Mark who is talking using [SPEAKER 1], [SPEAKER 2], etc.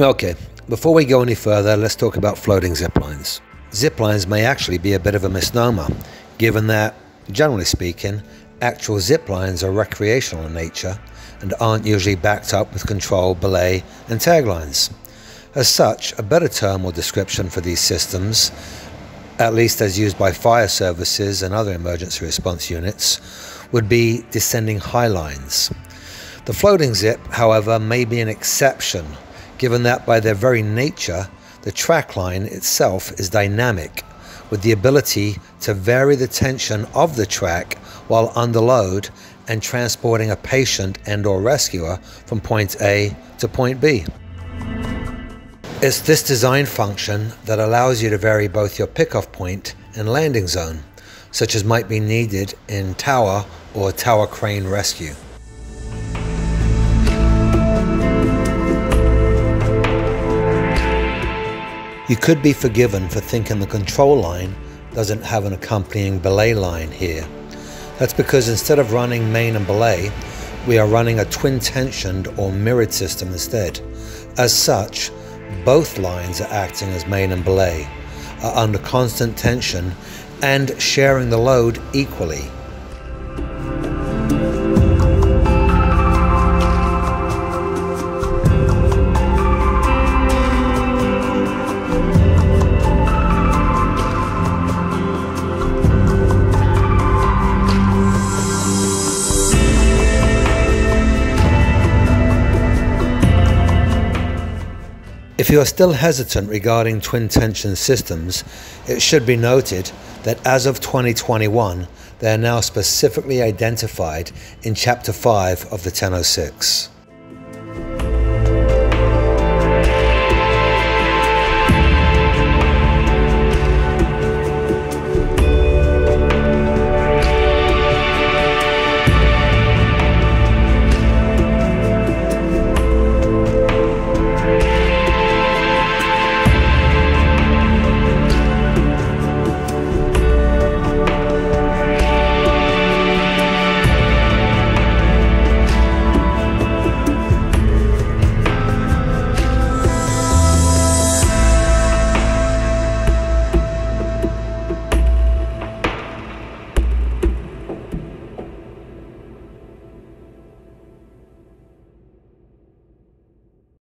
[SPEAKER 1] Okay, before we go any further, let's talk about floating zip lines. Zip lines may actually be a bit of a misnomer, given that, generally speaking, actual zip lines are recreational in nature and aren't usually backed up with control, belay, and taglines. As such, a better term or description for these systems, at least as used by fire services and other emergency response units, would be descending high lines. The floating zip, however, may be an exception, given that by their very nature, the track line itself is dynamic, with the ability to vary the tension of the track while under load and transporting a patient and or rescuer from point A to point B. It's this design function that allows you to vary both your pickoff point and landing zone, such as might be needed in tower or tower crane rescue. You could be forgiven for thinking the control line doesn't have an accompanying belay line here. That's because instead of running main and belay, we are running a twin tensioned or mirrored system instead. As such, both lines are acting as main and belay, are under constant tension and sharing the load equally. If you are still hesitant regarding twin tension systems, it should be noted that as of 2021, they are now specifically identified in Chapter 5 of the 1006.